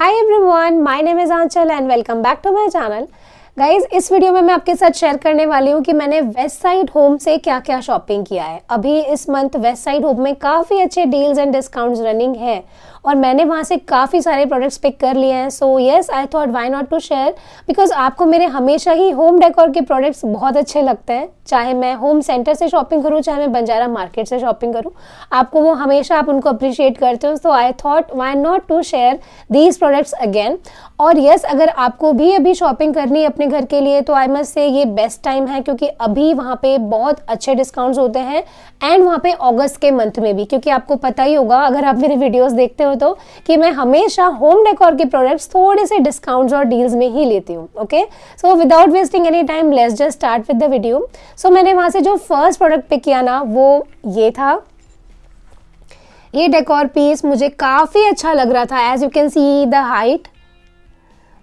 Hi everyone my name is Aanchal and welcome back to my channel guys इस video में मैं आपके साथ शेयर करने वाली हूँ कि मैंने वेस्ट साइड होम से क्या क्या शॉपिंग किया है। अभी इस मंथ वेस्ट साइड होम में काफ़ी अच्छे डील्स एंड डिस्काउंट्स रनिंग है। और मैंने वहाँ से काफ़ी सारे प्रोडक्ट्स पिक कर लिए हैं। So yes I thought why not to share because आपको मेरे हमेशा ही होम डेकोर के प्रोडक्ट्स बहुत अच्छे लगते हैं। चाहे मैं होम सेंटर से शॉपिंग करूँ चाहे मैं बंजारा मार्केट से शॉपिंग करूँ आपको वो हमेशा आप उनको अप्रिशिएट करते हो। So I thought why not to share these products again और येस yes, अगर आपको भी अभी शॉपिंग करनी है अपने घर के लिए तो आई मस्ट से ये बेस्ट टाइम है क्योंकि अभी वहाँ पे बहुत अच्छे डिस्काउंट्स होते हैं। एंड वहाँ पे अगस्त के मंथ में भी क्योंकि आपको पता ही होगा अगर आप मेरे वीडियोस देखते हो तो कि मैं हमेशा होम डेकोर के प्रोडक्ट्स थोड़े से डिस्काउंट्स और डील्स में ही लेती हूँ okay so without wasting any time let's just start with the video so मैंने वहाँ से जो फ़र्स्ट प्रोडक्ट पिक किया ना, वो ये था। ये डेकोर पीस मुझे काफ़ी अच्छा लग रहा था as you can see the height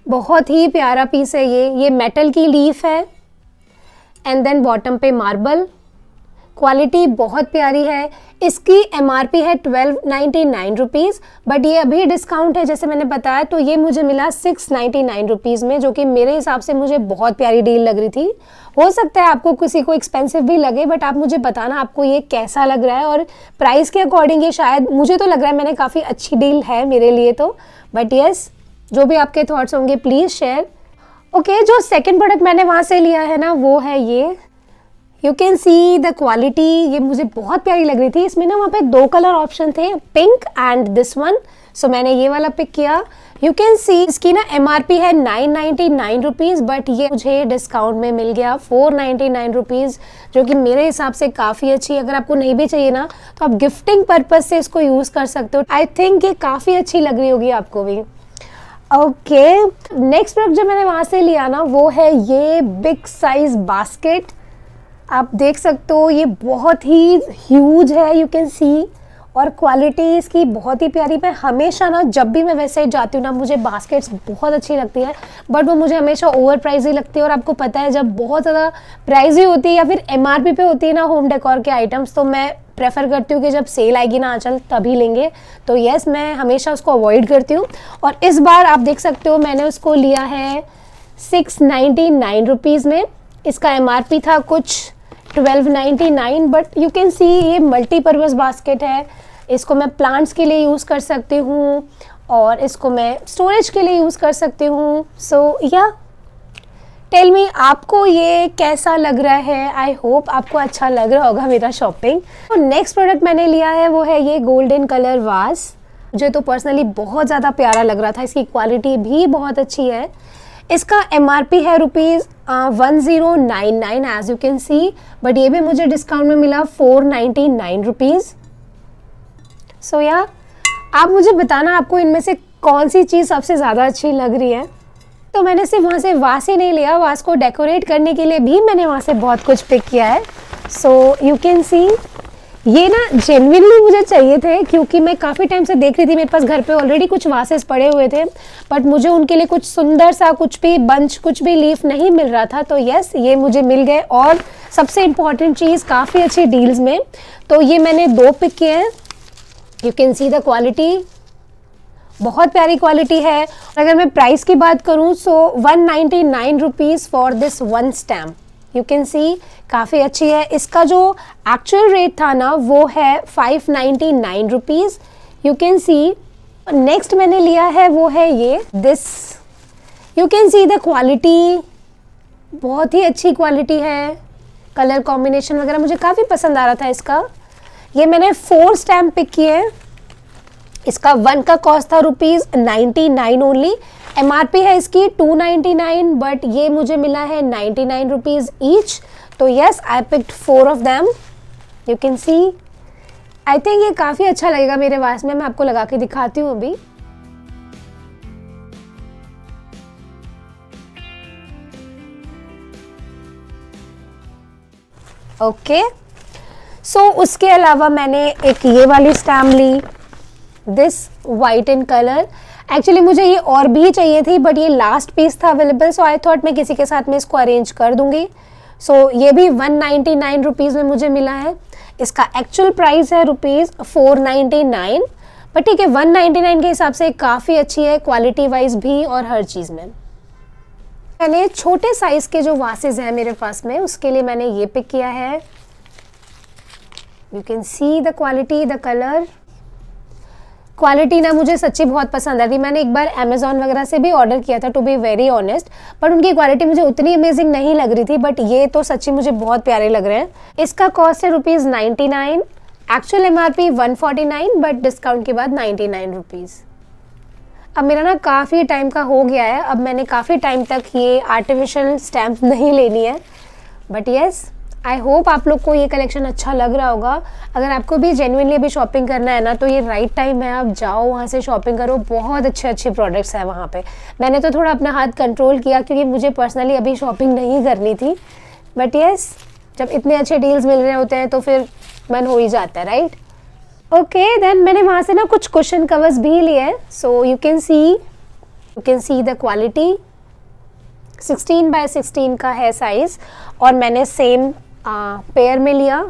बहुत ही प्यारा पीस है ये। ये मेटल की लीफ है एंड देन बॉटम पे मार्बल क्वालिटी बहुत प्यारी है। इसकी एमआरपी है twelve ninety nine rupees but ये अभी डिस्काउंट है, जैसे मैंने बताया तो ये मुझे मिला सिक्स नाइन्टी नाइन रुपीज़ में, जो कि मेरे हिसाब से मुझे बहुत प्यारी डील लग रही थी। हो सकता है आपको किसी को एक्सपेंसिव भी लगे बट आप मुझे बताना आपको ये कैसा लग रहा है, और प्राइस के अकॉर्डिंग ये शायद, मुझे तो लग रहा है मैंने काफ़ी अच्छी डील है मेरे लिए तो। बट येस जो भी आपके थॉट्स होंगे प्लीज़ शेयर ओके जो सेकेंड प्रोडक्ट मैंने वहाँ से लिया है ना, वो है ये। You can see the quality ये मुझे बहुत प्यारी लग रही थी। इसमें ना वहाँ पे दो कलर ऑप्शन थे pink and this one so मैंने ये वाला पिक किया। यू कैन सी इसकी ना एम आर पी है nine ninety nine rupees but ये मुझे डिस्काउंट में मिल गया फोर नाइन्टी नाइन रुपीज़ जो कि मेरे हिसाब से काफ़ी अच्छी है। अगर आपको नहीं भी चाहिए ना तो आप गिफ्टिंग पर्पज से इसको यूज़ कर सकते हो। आई थिंक ये काफ़ी अच्छी लग रही होगी आपको भी। ओके नेक्स्ट प्रोडक्ट जो मैंने वहाँ से लिया ना, वो है ये बिग साइज़ बास्केट आप देख सकते हो, ये बहुत ही ह्यूज है यू कैन सी और क्वालिटी इसकी बहुत ही प्यारी मैं हमेशा ना, जब भी मैं वैसे ही जाती हूँ ना, मुझे बास्केट्स बहुत अच्छी लगती है बट वो मुझे हमेशा ओवर प्राइज ही लगती है। और आपको पता है, जब बहुत ज़्यादा प्राइज ही होती है या फिर एमआरपी पे होती है ना होम डेकोर के आइटम्स तो मैं प्रेफर करती हूँ कि जब सेल आएगी ना आंचल तभी लेंगे। तो यस मैं हमेशा उसको अवॉइड करती हूँ। और इस बार आप देख सकते हो, मैंने उसको लिया है सिक्स नाइन्टी नाइन रुपीज़ में। इसका एमआरपी था कुछ twelve ninety nine but you can see ये मल्टीपर्पज़ बास्केट है। इसको मैं प्लांट्स के लिए यूज़ कर सकती हूँ और इसको मैं स्टोरेज के लिए यूज़ कर सकती हूँ। सो या टेल मी आपको ये कैसा लग रहा है? आई होप आपको अच्छा लग रहा होगा मेरा शॉपिंग तो नेक्स्ट प्रोडक्ट मैंने लिया है, वो है ये गोल्डन कलर वास मुझे तो पर्सनली बहुत ज़्यादा प्यारा लग रहा था। इसकी क्वालिटी भी बहुत अच्छी है। इसका एमआरपी है rupees one zero nine nine as you can see but ये भी मुझे डिस्काउंट में मिला four ninety nine rupees so yeah आप मुझे बताना, आपको इनमें से कौन सी चीज़ सबसे ज़्यादा अच्छी लग रही है? तो मैंने सिर्फ़ वहाँ से वास ही नहीं लिया, वास को डेकोरेट करने के लिए भी मैंने वहाँ से बहुत कुछ पिक किया है. सो यू कैन सी ये ना जेनविनली मुझे चाहिए थे, क्योंकि मैं काफ़ी टाइम से देख रही थी, मेरे पास घर पे ऑलरेडी कुछ वासेस पड़े हुए थे बट मुझे उनके लिए कुछ सुंदर सा, कुछ भी बंच कुछ भी लीफ नहीं मिल रहा था तो यस ये मुझे मिल गए, और सबसे इंपॉर्टेंट चीज़ काफ़ी अच्छी डील्स में तो ये मैंने दो पिक किए हैं। You can see the quality बहुत प्यारी क्वालिटी है। अगर मैं प्राइस की बात करूँ so one ninety nine rupees for this one stamp you can see काफ़ी अच्छी है। इसका जो एक्चुअल रेट था ना, वो है five ninety nine rupees you can see next मैंने लिया है, वो है ये this you can see the quality बहुत ही अच्छी क्वालिटी है। कलर कॉम्बिनेशन वगैरह मुझे काफ़ी पसंद आ रहा था इसका। ये मैंने फोर स्टैम्प पिक किए हैं। इसका वन का कॉस्ट था rupees ninety nine only MRP है इसकी टू नाइन्टी नाइन बट ये मुझे मिला है नाइन्टी नाइन रुपीज़ ईच तो yes I picked four of them you can see I think ये काफ़ी अच्छा लगेगा मेरे वास में मैं आपको लगा के दिखाती हूँ अभी। Okay okay. सो so, उसके अलावा मैंने एक ये वाली stamp Lee this white in colour actually मुझे ये और भी चाहिए थी बट ये लास्ट पीस था अवेलेबल सो आई थॉट मैं किसी के साथ में इसको अरेंज कर दूँगी। सो so, ये भी वन नाइन्टी नाइन रुपीज़ में मुझे मिला है। इसका एक्चुअल प्राइस है रुपीज़ फोर नाइन्टी नाइन पर ठीक है 199 के हिसाब से काफ़ी अच्छी है क्वालिटी वाइज भी और हर चीज़ में। मैंने छोटे साइज़ के जो वासेज हैं मेरे पास में उसके लिए मैंने ये पिक किया है। You can see the quality the colour quality ना मुझे सच्ची बहुत पसंद थी मैंने एक बार अमेजोन वगैरह से भी ऑर्डर किया था to be very honest but उनकी क्वालिटी मुझे उतनी अमेजिंग नहीं लग रही थी बट ये तो सच्ची मुझे बहुत प्यारे लग रहे हैं। इसका कॉस्ट है rupees ninety nine actual M R P one forty nine but discount के बाद नाइन्टी नाइन रुपीज़ अब मेरा ना काफ़ी टाइम का हो गया है, अब मैंने काफ़ी टाइम तक ये आर्टिफिशियल स्टैम्प नहीं लेनी है। बट येस आई होप आप लोग को ये कलेक्शन अच्छा लग रहा होगा। अगर आपको भी जेनुअनली अभी शॉपिंग करना है ना तो ये राइट टाइम है, आप जाओ वहाँ से शॉपिंग करो। बहुत अच्छे अच्छे प्रोडक्ट्स हैं वहाँ पे। मैंने तो थोड़ा अपना हाथ कंट्रोल किया, क्योंकि मुझे पर्सनली अभी शॉपिंग नहीं करनी थी। बट येस जब इतने अच्छे डील्स मिल रहे होते हैं तो फिर मन हो ही जाता है राइट ओके देन मैंने वहाँ से ना कुछ क्वेश्चन कवर्स भी लिए हैं। So you can see you can see the quality 16 by 16 का है साइज़ और मैंने सेम पेयर में लिया।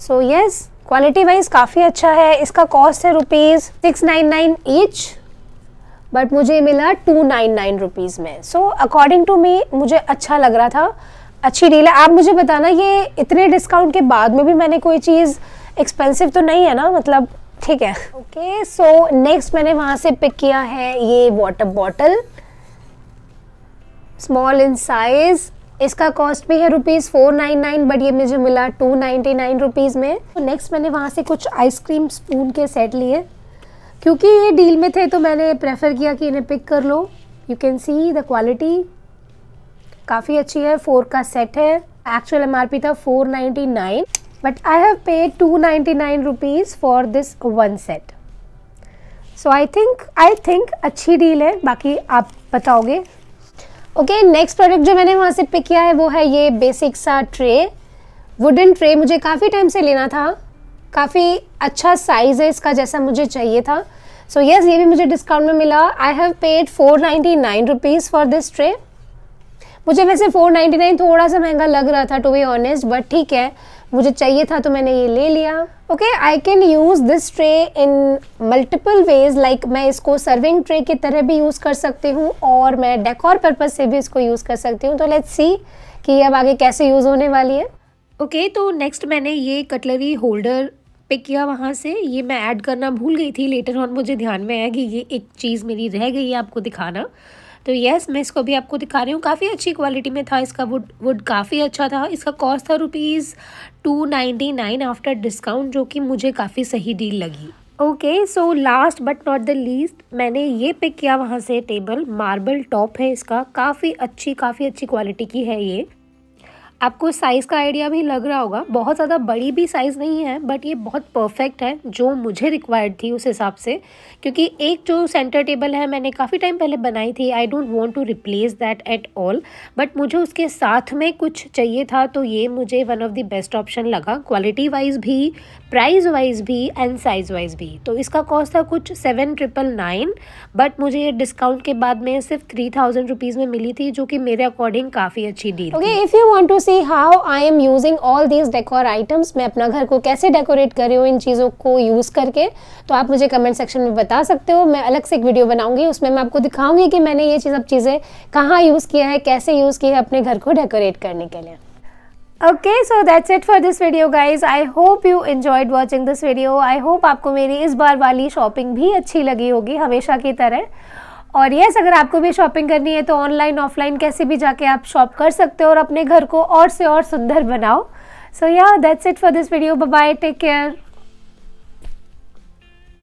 सो यस क्वालिटी वाइज काफ़ी अच्छा है। इसका कॉस्ट है rupees six nine nine each but मुझे मिला टू नाइन नाइन रुपीज़ में। सो अकॉर्डिंग टू मी मुझे अच्छा लग रहा था। अच्छी डील है। आप मुझे बताना, ये इतने डिस्काउंट के बाद में भी मैंने कोई चीज़ एक्सपेंसिव तो नहीं है ना? मतलब ठीक है। ओके सो नेक्स्ट मैंने वहाँ से पिक किया है ये water bottle small in size इसका कॉस्ट भी है rupees four nine nine but ये मुझे मिला टू नाइन्टी नाइन रुपीज़ में। तो नेक्स्ट मैंने वहाँ से कुछ आइसक्रीम स्पून के सेट लिए। क्योंकि ये डील में थे तो मैंने प्रेफर किया कि इन्हें पिक कर लो। You can see the quality काफ़ी अच्छी है फोर का सेट है। एक्चुअल एम आर पी था four ninety nine but I have paid two ninety nine rupees for this one set so I think I think अच्छी deal है। बाकी आप बताओगे। ओके नेक्स्ट प्रोडक्ट जो मैंने वहाँ से पिक किया है वो है ये बेसिक सा ट्रे वुडन ट्रे मुझे काफ़ी टाइम से लेना था. काफ़ी अच्छा साइज़ है इसका जैसा मुझे चाहिए था. सो so, यस yes, ये भी मुझे डिस्काउंट में मिला. I have paid four ninety nine rupees for this tray मुझे वैसे फोर नाइन्टी नाइन थोड़ा सा महँगा लग रहा था टू बी ऑनेस्ट बट ठीक है. मुझे चाहिए था तो मैंने ये ले लिया। Okay I can use this tray in multiple ways like मैं इसको सर्विंग ट्रे की तरह भी यूज़ कर सकती हूँ और मैं डेकोर पर्पज से भी इसको यूज़ कर सकती हूँ। तो लेट्स सी कि अब आगे कैसे यूज़ होने वाली है। ओके okay, तो नेक्स्ट मैंने ये कटलरी होल्डर पिक किया वहाँ से, ये मैं ऐड करना भूल गई थी लेटर ऑन मुझे ध्यान में आया कि ये एक चीज़ मेरी रह गई है आपको दिखाना। तो यस मैं इसको भी आपको दिखा रही हूँ। काफ़ी अच्छी क्वालिटी में था इसका वुड वुड काफ़ी अच्छा था। इसका कॉस्ट था rupees two ninety nine after discount जो कि मुझे काफ़ी सही डील लगी। Okay so last but not the least मैंने ये पिक किया वहाँ से टेबल मार्बल टॉप है इसका। काफ़ी अच्छी काफ़ी अच्छी क्वालिटी की है ये। आपको साइज़ का आइडिया भी लग रहा होगा। बहुत ज़्यादा बड़ी भी साइज़ नहीं है बट ये बहुत परफेक्ट है जो मुझे रिक्वायर्ड थी उस हिसाब से। क्योंकि एक जो सेंटर टेबल है मैंने काफ़ी टाइम पहले बनाई थी। I don't want to replace that at all but मुझे उसके साथ में कुछ चाहिए था तो ये मुझे one of the best option लगा। क्वालिटी वाइज भी प्राइस वाइज भी एंड साइज़ वाइज भी। तो इसका कॉस्ट था कुछ सेवन ट्रिपल नाइन बट मुझे ये डिस्काउंट के बाद में सिर्फ़ थ्री थाउज़ेंड रुपीज़ में मिली थी जो कि मेरे अकॉर्डिंग काफ़ी अच्छी deal okay if you want to see how I am using all these decor items मैं अपना घर को कैसे डेकोरेट कर रही हूँ इन चीज़ों को यूज़ करके तो आप मुझे कमेंट सेक्शन में बता सकते हो। मैं अलग से एक वीडियो बनाऊँगी, उसमें मैं आपको दिखाऊँगी कि मैंने ये चीज़ अब चीज़ें कहाँ यूज़ किया है, कैसे यूज़ किया है अपने घर को डेकोरेट करने के लिए। Okay so that's it for this video guys I hope you enjoyed watching this video I hope आपको मेरी इस बार वाली शॉपिंग भी अच्छी लगी होगी, हमेशा की तरह। और यस अगर आपको भी शॉपिंग करनी है तो ऑनलाइन ऑफलाइन कैसे भी जाके आप शॉप कर सकते हो और अपने घर को और से और सुंदर बनाओ। So yeah that's it for this video bye take care